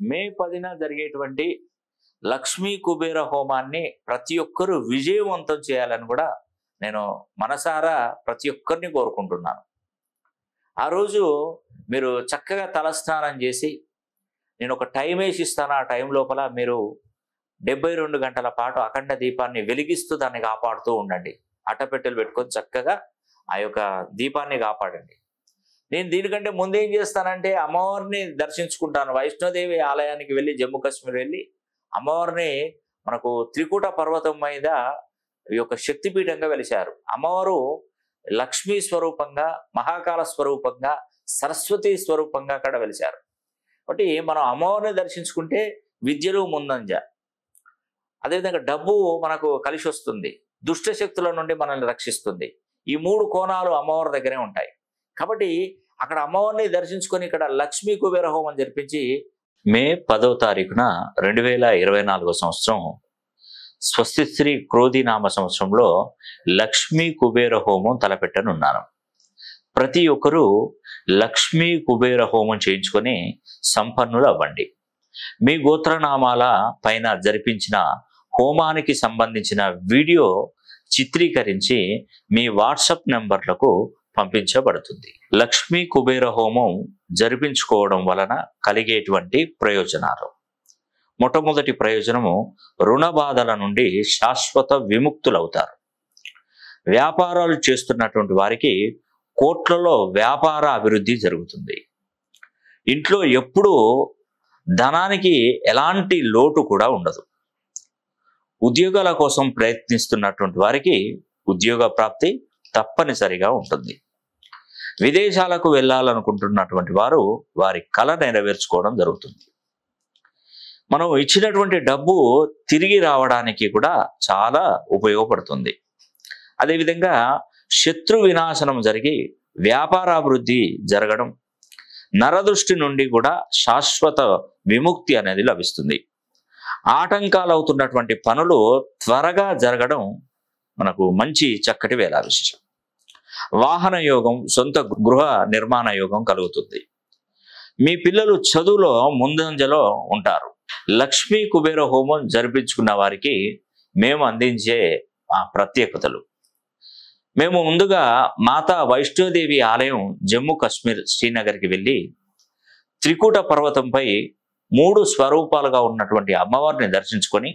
మే పదిన జరిగేటువంటి లక్ష్మీ కుబేర హోమాన్ని ప్రతి ఒక్కరూ విజయవంతం చేయాలని కూడా నేను మనసారా ప్రతి ఒక్కరిని కోరుకుంటున్నాను. ఆ రోజు మీరు చక్కగా తలస్నానం చేసి నేను ఒక టైం వేసి ఇస్తాను ఆ టైం లోపల మీరు డెబ్బై రెండు గంటల పాటు అఖండ దీపాన్ని వెలిగిస్తూ దాన్ని కాపాడుతూ ఉండండి. అట్టపెట్టెలు పెట్టుకొని చక్కగా ఆ యొక్క దీపాన్ని కాపాడండి. నేను దీనికంటే ముందేం చేస్తానంటే అమ్మవారిని దర్శించుకుంటాను. వైష్ణోదేవి ఆలయానికి వెళ్ళి జమ్మూ కాశ్మీర్ వెళ్ళి అమ్మవారిని మనకు త్రికూట పర్వతం మీద ఈ యొక్క శక్తిపీఠంగా వెలిశారు. అమ్మవారు లక్ష్మీ స్వరూపంగా మహాకాల స్వరూపంగా సరస్వతి స్వరూపంగా అక్కడ వెలిశారు. కాబట్టి మనం అమ్మవారిని దర్శించుకుంటే విద్యలు ముందంజ. అదేవిధంగా డబ్బు మనకు కలిసి వస్తుంది దుష్ట శక్తుల నుండి మనల్ని రక్షిస్తుంది. ఈ మూడు కోణాలు అమ్మవారి దగ్గరే ఉంటాయి. కాబట్టి అక్కడ అమ్మవారిని దర్శించుకొని ఇక్కడ లక్ష్మీ కుబేర హోమం జరిపించి మే పదవ తారీఖున రెండు వేల ఇరవై నాలుగో సంవత్సరం స్వస్తి శ్రీ క్రోధి నామ సంవత్సరంలో లక్ష్మీ కుబేర హోమం తలపెట్టనున్నాను ప్రతి ఒక్కరూ లక్ష్మీ కుబేర హోమం చేయించుకొని సంపన్నులు అవ్వండి. మీ గోత్రనామాల పైన జరిపించిన హోమానికి సంబంధించిన వీడియో చిత్రీకరించి మీ వాట్సప్ నెంబర్లకు పంపించబడుతుంది. లక్ష్మీ కుబేర హోమం జరిపించుకోవడం వలన కలిగేటువంటి ప్రయోజనాలు. మొట్టమొదటి ప్రయోజనము రుణ బాధల నుండి శాశ్వత విముక్తులవుతారు. వ్యాపారాలు చేస్తున్నటువంటి వారికి కోట్లలో వ్యాపార అభివృద్ధి జరుగుతుంది. ఇంట్లో ఎప్పుడూ ధనానికి ఎలాంటి లోటు కూడా ఉండదు. ఉద్యోగాల కోసం ప్రయత్నిస్తున్నటువంటి వారికి ఉద్యోగ ప్రాప్తి తప్పనిసరిగా ఉంటుంది. విదేశాలకు వెళ్ళాలనుకుంటున్నటువంటి వారు వారి కళ నెరవేర్చుకోవడం జరుగుతుంది. మనం ఇచ్చినటువంటి డబ్బు తిరిగి రావడానికి కూడా చాలా ఉపయోగపడుతుంది. అదేవిధంగా శత్రు వినాశనం జరిగి వ్యాపారాభివృద్ధి జరగడం నరదృష్టి నుండి కూడా శాశ్వత విముక్తి అనేది లభిస్తుంది. ఆటంకాలు అవుతున్నటువంటి పనులు త్వరగా జరగడం మనకు మంచి చక్కటి వేలా విశేషం. వాహన యోగం సొంత గృహ నిర్మాణ యోగం కలుగుతుంది. మీ పిల్లలు చదువులో ముందంజలో ఉంటారు. లక్ష్మీ కుబేర హోమం జరిపించుకున్న వారికి మేము అందించే ప్రత్యేకతలు. మేము ముందుగా మాతా వైష్ణోదేవి ఆలయం జమ్మూ కాశ్మీర్ శ్రీనగర్కి వెళ్ళి త్రికూట పర్వతంపై మూడు స్వరూపాలుగా ఉన్నటువంటి అమ్మవారిని దర్శించుకొని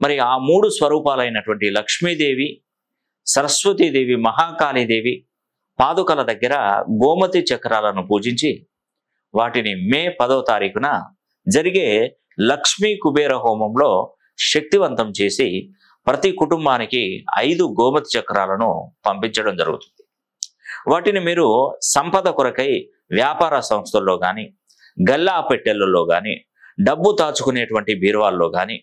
మరి ఆ మూడు స్వరూపాలైనటువంటి లక్ష్మీదేవి సరస్వతీదేవి మహాకాళీదేవి పాదుకల దగ్గర గోమతి చక్రాలను పూజించి వాటిని మే పదో తారీఖున జరిగే లక్ష్మీ కుబేర హోమంలో శక్తివంతం చేసి ప్రతి కుటుంబానికి ఐదు గోమతి చక్రాలను పంపించడం జరుగుతుంది. వాటిని మీరు సంపద కొరకై వ్యాపార సంస్థల్లో కానీ గల్లా పెట్టెలలో కానీ డబ్బు దాచుకునేటువంటి బీరువాల్లో కానీ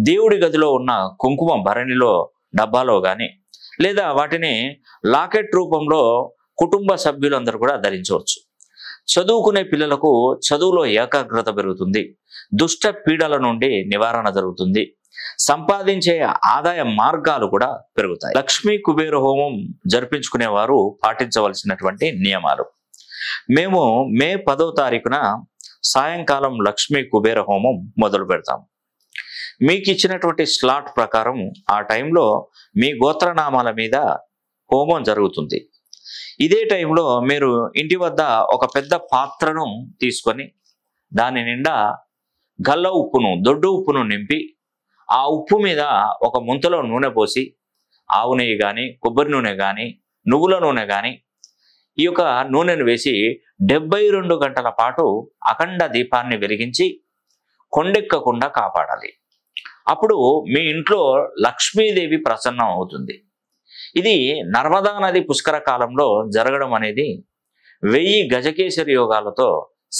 దేవుడి గదిలో ఉన్న కుంకుమ భరణిలో డబ్బాలో కానీ లేదా వాటిని లాకెట్ రూపంలో కుటుంబ సభ్యులందరూ కూడా ధరించవచ్చు. చదువుకునే పిల్లలకు చదువులో ఏకాగ్రత పెరుగుతుంది. దుష్ట పీడల నుండి నివారణ జరుగుతుంది. సంపాదించే ఆదాయ మార్గాలు కూడా పెరుగుతాయి. లక్ష్మీ కుబేర హోమం జరిపించుకునే వారు పాటించవలసినటువంటి నియమాలు. మేము మే పదో తారీఖున సాయంకాలం లక్ష్మీ కుబేర హోమం మొదలు పెడతాము మీకు ఇచ్చినటువంటి స్లాట్ ప్రకారం ఆ టైంలో మీ గోత్రనామాల మీద హోమం జరుగుతుంది. ఇదే టైంలో మీరు ఇంటి వద్ద ఒక పెద్ద పాత్రను తీసుకొని దాని నిండా గల్ల ఉప్పును దొడ్డు ఉప్పును నింపి ఆ ఉప్పు మీద ఒక ముంతలో నూనె పోసి ఆవు నెయ్యి కానీ కొబ్బరి నూనె కానీ నువ్వుల నూనె కానీ ఈ యొక్క నూనెను వేసి డెబ్బై రెండు గంటల పాటు అఖండ దీపాన్ని వెలిగించి కొండెక్కకుండా కాపాడాలి. అప్పుడు మీ ఇంట్లో లక్ష్మీదేవి ప్రసన్నం అవుతుంది. ఇది నర్మదా నది పుష్కర కాలంలో జరగడం అనేది వెయ్యి గజకేసరి యోగాలతో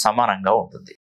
సమానంగా ఉంటుంది.